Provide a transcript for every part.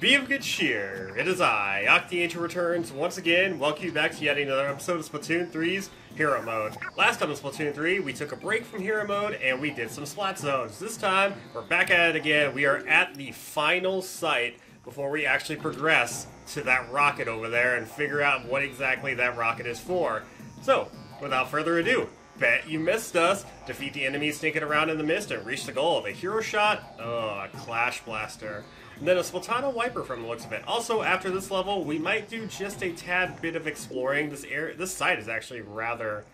Be of good cheer. It is I, Awk the Angel returns once again. Welcome you back to yet another episode of Splatoon 3's Hero Mode. Last time in Splatoon 3, we took a break from Hero Mode and we did some Splat Zones. This time, we're back at it again. We are at the final site before we actually progress to that rocket over there and figure out what exactly that rocket is for. So, without further ado, bet you missed us. Defeat the enemies sneaking around in the mist and reach the goal of a hero shot. Oh, a Clash Blaster. And then a Splatana Wiper from the looks of it. Also, after this level, we might do just a tad bit of exploring. This area, this site is actually rather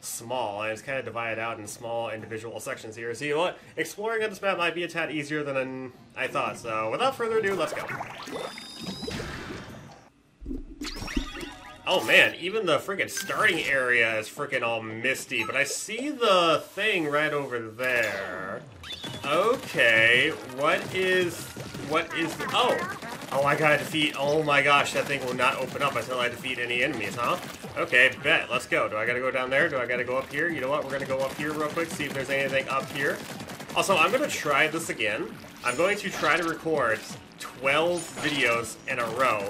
small, and it's kind of divided out in small individual sections here. So you know what? Exploring on this map might be a tad easier than I thought. So without further ado, let's go. Oh man, even the freaking starting area is freaking all misty, but I see the thing right over there. Okay, what is... What is... The, oh! Oh, I gotta defeat... Oh my gosh, that thing will not open up until I defeat any enemies, huh? Okay, bet. Let's go. Do I gotta go down there? Do I gotta go up here? You know what? We're gonna go up here real quick, see if there's anything up here. Also, I'm gonna try this again. I'm going to try to record 12 videos in a row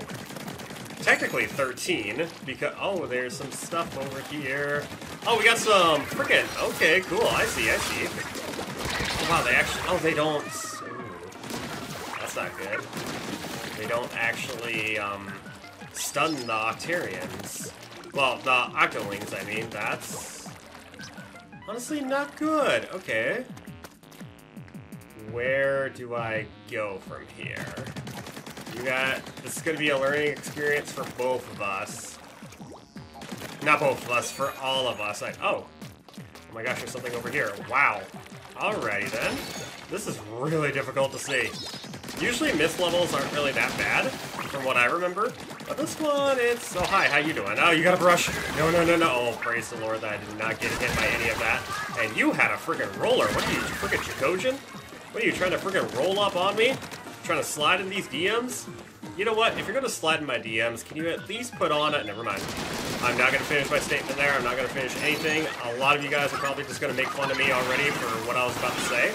technically 13, because, oh, there's some stuff over here. Oh, we got some freaking, okay, cool, I see, I see. Oh, wow, they actually, oh, they don't, ooh, that's not good. They don't actually, um, stun the Octarians. Well, the Octolings, I mean, that's honestly not good. Okay. Where do I go from here? You got, this is going to be a learning experience for both of us. Not both of us, for all of us. I, oh. Oh my gosh, there's something over here. Wow. Alrighty then. This is really difficult to see. Usually mist levels aren't really that bad, from what I remember. But this one, it's... Oh, hi, how you doing? Oh, you got a brush. No, no, no, no. Oh, praise the Lord that I did not get hit by any of that. And you had a friggin' roller. What are you, friggin' Chakosian? What are you, trying to friggin' roll up on me? Trying to slide in these DMs? You know what? If you're to slide in my DMs, can you at least put on it? Never mind. I'm not going to finish my statement there. I'm not going to finish anything. A lot of you guys are probably just going to make fun of me already for what I was about to say.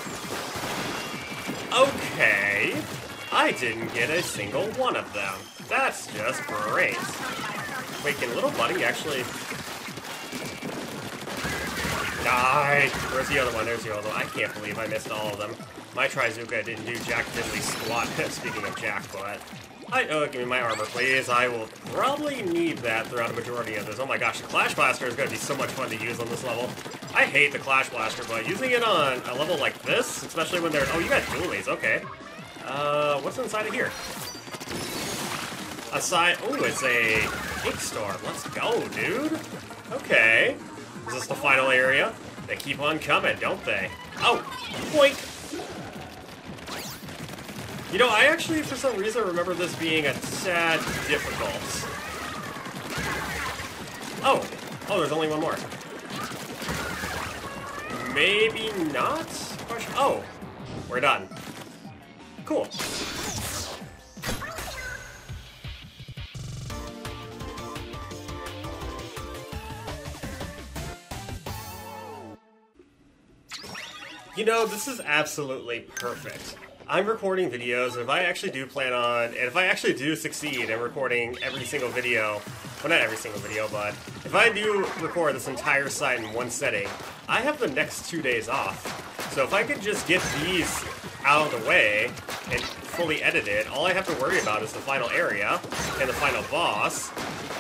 Okay. I didn't get a single one of them. That's just great. Wait, can Little Buddy actually... Die! Where's the other one? There's the other one. I can't believe I missed all of them. My Trizuka didn't do jack diddly squat, speaking of jack butt. I, oh, give me my armor, please. I will probably need that throughout a majority of this. Oh my gosh, the Clash Blaster is going to be so much fun to use on this level. I hate the Clash Blaster, but using it on a level like this, especially when there's... Oh, you got dualies, okay. Uh, what's inside of here? Aside... Oh, it's a Ink Storm. Let's go, dude. Okay. Is this the final area? They keep on coming, don't they? Oh, boink! You know, I actually, for some reason, remember this being a sad difficult. Oh! Oh, there's only one more. Maybe not? Oh! We're done. Cool. You know, this is absolutely perfect. I'm recording videos, and if I actually do plan on, and if I actually do succeed in recording every single video, well, not every single video, but if I do record this entire site in one setting, I have the next two days off. So if I could just get these out of the way and fully edited, all I have to worry about is the final area and the final boss,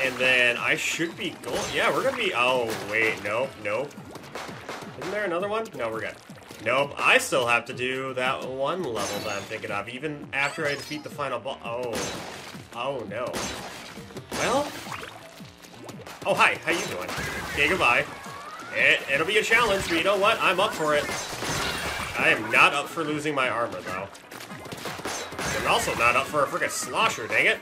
and then I should be going. Yeah, we're gonna be. Oh wait, nope, nope. Isn't there another one? No, we're good. Nope, I still have to do that one level that I'm thinking of, even after I defeat the final boss. Oh. Oh, no. Well... Oh, hi, how you doing? Okay, goodbye. It, it'll be a challenge, but you know what? I'm up for it. I am not up for losing my armor, though. I'm also not up for a freaking slosher, dang it.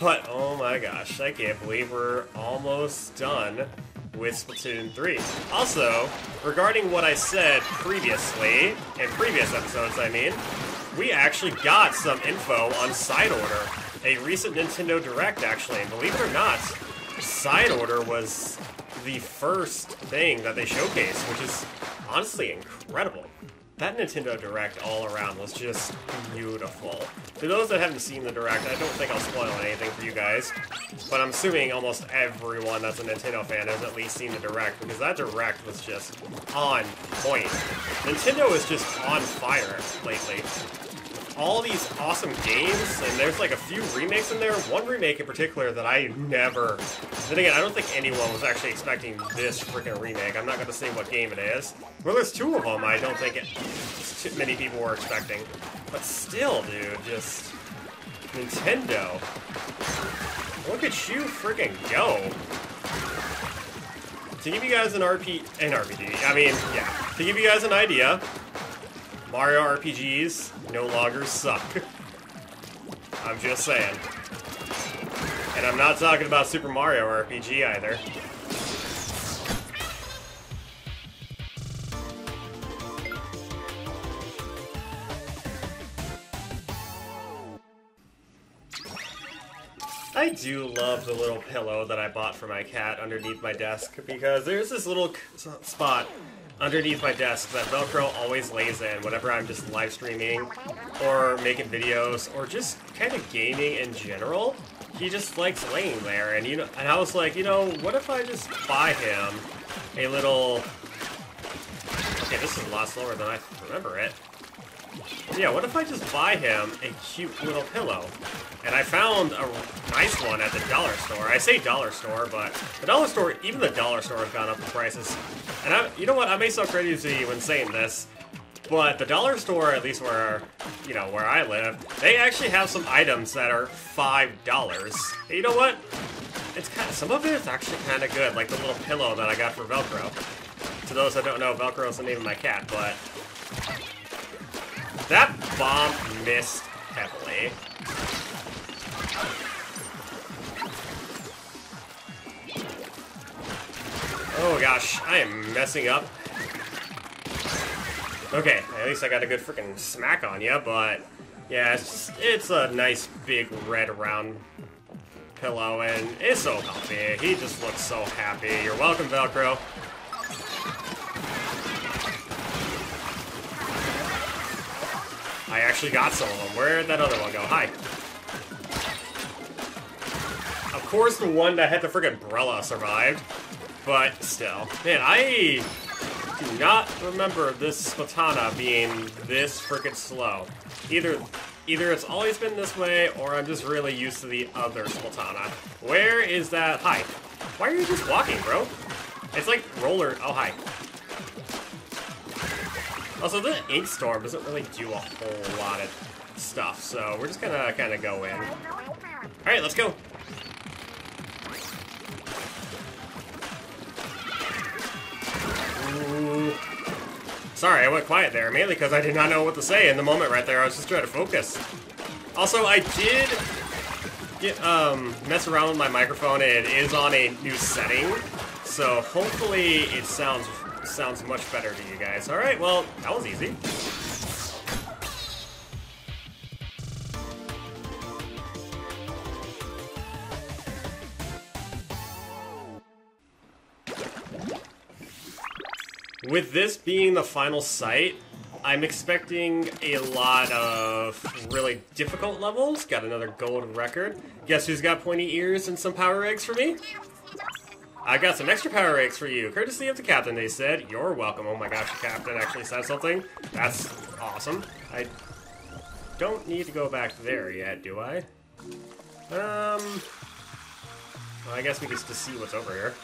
But, oh my gosh, I can't believe we're almost done with Splatoon 3. Also, regarding what I said previously, in previous episodes I mean, we actually got some info on Side Order. A recent Nintendo Direct, actually, and believe it or not, Side Order was the first thing that they showcased, which is honestly incredible. That Nintendo Direct all around was just beautiful. For those that haven't seen the Direct, I don't think I'll spoil anything for you guys, but I'm assuming almost everyone that's a Nintendo fan has at least seen the Direct, because that Direct was just on point. Nintendo is just on fire lately all these awesome games, and there's like a few remakes in there. One remake in particular that I never. Then again, I don't think anyone was actually expecting this freaking remake. I'm not going to say what game it is. Well, there's two of them. I don't think it, many people were expecting. But still, dude, just Nintendo. Look at you freaking go. To give you guys an RP, an RPG, I mean, yeah, to give you guys an idea, Mario RPGs no longer suck. I'm just saying. And I'm not talking about Super Mario RPG either. I do love the little pillow that I bought for my cat underneath my desk because there's this little spot underneath my desk that Velcro always lays in whenever I'm just live streaming or making videos or just kind of gaming in general. He just likes laying there, and you know, and I was like, you know, what if I just buy him a little? Okay, this is a lot slower than I remember it. Yeah, what if I just buy him a cute little pillow? And I found a nice one at the dollar store. I say dollar store, but the dollar store, even the dollar store has gone up in prices. And I, you know what, I may sound crazy when saying this, but the dollar store, at least where, you know, where I live, they actually have some items that are $5. And you know what? It's kind of, some of it is actually kind of good, like the little pillow that I got for Velcro. To those that don't know, Velcro is the name of my cat, but that bomb missed heavily. Oh gosh, I am messing up. Okay, at least I got a good freaking smack on you, but yeah, it's, just, it's a nice big red round pillow, and it's so comfy. He just looks so happy. You're welcome, Velcro. Actually got some of them. Where'd that other one go? Hi. Of course the one that had the friggin' umbrella survived. But still. Man, I do not remember this Splatana being this freaking slow. Either either it's always been this way, or I'm just really used to the other Splatana. Where is that? Hi. Why are you just walking, bro? It's like roller. Oh, hi. Also, the Ink Storm doesn't really do a whole lot of stuff, so we're just gonna kind of go in. Alright, let's go. Ooh. Sorry, I went quiet there, mainly because I did not know what to say in the moment right there. I was just trying to focus. Also, I did get um, mess around with my microphone, it is on a new setting, so hopefully it sounds sounds much better to you guys. Alright, well, that was easy. With this being the final site, I'm expecting a lot of really difficult levels. Got another gold record. Guess who's got pointy ears and some power eggs for me? I got some extra power eggs for you, courtesy of the captain, they said. You're welcome. Oh my gosh, the captain actually said something. That's awesome. I don't need to go back there yet, do I? Um... Well, I guess we get to see what's over here.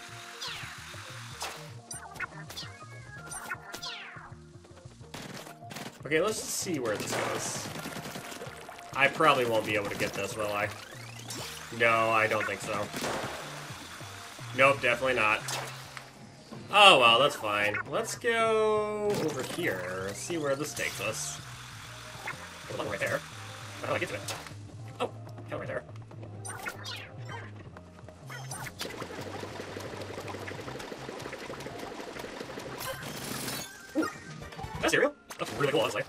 Okay, let's see where this goes. I probably won't be able to get this, will I? No, I don't think so. Nope, definitely not. Oh, well, that's fine. Let's go over here, see where this takes us. Oh, right there. How do I get to it? Oh, hell, right there. Ooh, that's cereal? That's really cool, honestly.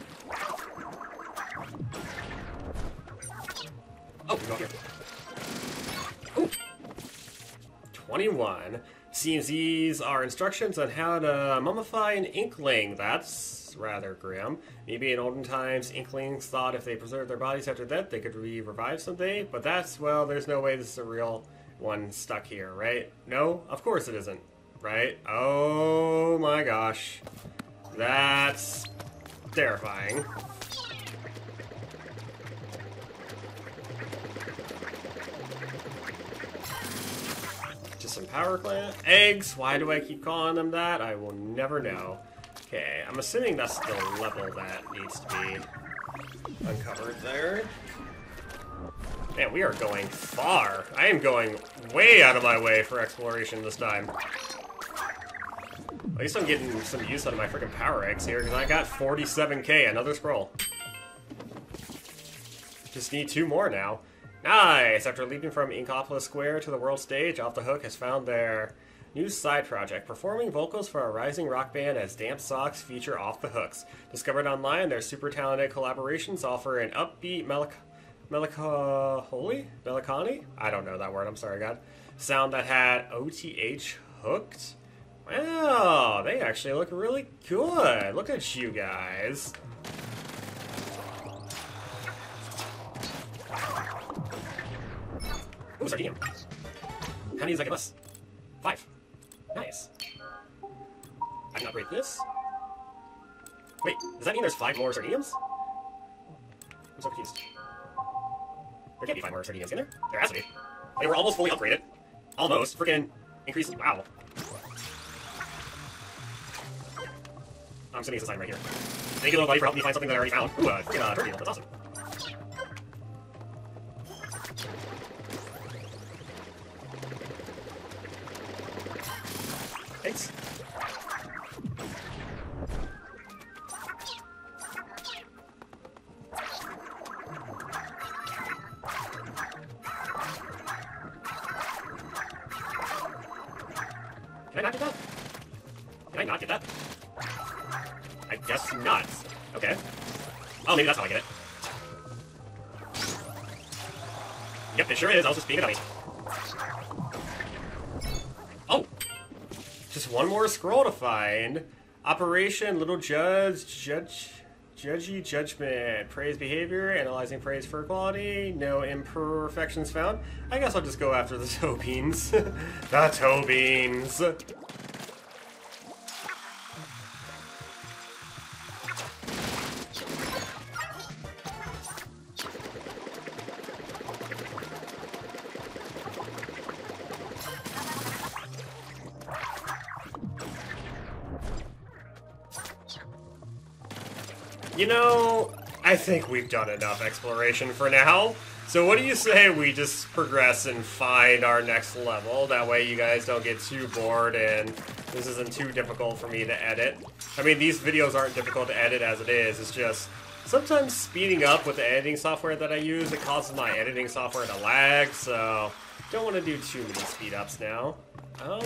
21 seems these are instructions on how to mummify an inkling. That's rather grim. Maybe in olden times, Inklings thought if they preserved their bodies after death, they could be revived someday. But that's, well, there's no way this is a real one stuck here, right? No? Of course it isn't, right? Oh my gosh. That's terrifying. Some power plant eggs. Why do I keep calling them that? I will never know. Okay, I'm assuming that's the level that needs to be uncovered there. Man, we are going far. I am going way out of my way for exploration this time. At least I'm getting some use out of my freaking power eggs here, because I got 47k, another scroll. Just need two more now. Nice! After leaping from Inkopolis Square to the world stage, Off the Hook has found their new side project, performing vocals for a rising rock band as Damp Socks feature Off the Hooks. Discovered online, their super talented collaborations offer an upbeat melancholy? Melancholy? I don't know that word, I'm sorry, God. Sound that had OTH hooked? Wow, they actually look really good. Look at you guys. Ooh, Sardinium. How many does that give us? Five. Nice. I can upgrade this. Wait, does that mean there's five more Sardiniums? I'm so confused. There can't be five more Sardiniums in there. There has to be. They were almost fully upgraded. Almost. Freaking increase. Wow. I'm sending this sign right here. Thank you, little buddy, for helping me find something that I already found. Ooh, uh, freaking uh, turkey. That's awesome. Thanks. Can I not get that? Can I not get that? I guess not. Okay. Oh, maybe that's how I get it. Yep, it sure is. I was just being a dummy. Just one more scroll to find. Operation Little Judge, Judge, Judgy Judgment. Praise behavior, analyzing praise for quality. No imperfections found. I guess I'll just go after the toe beans. the toe beans. You know, I think we've done enough exploration for now. So what do you say we just progress and find our next level? That way you guys don't get too bored and this isn't too difficult for me to edit. I mean, these videos aren't difficult to edit as it is. It's just sometimes speeding up with the editing software that I use, it causes my editing software to lag, so don't want to do too many speed ups now. Um,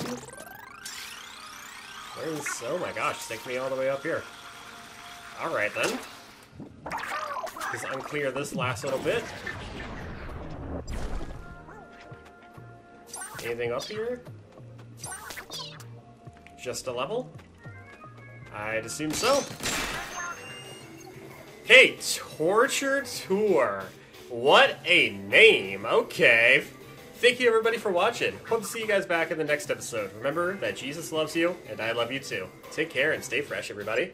where's, oh my gosh, taking me all the way up here. Alright then. Just unclear this last little bit. Anything up here? Just a level? I'd assume so. Hey, Torture Tour. What a name. Okay. Thank you everybody for watching. Hope to see you guys back in the next episode. Remember that Jesus loves you, and I love you too. Take care and stay fresh, everybody.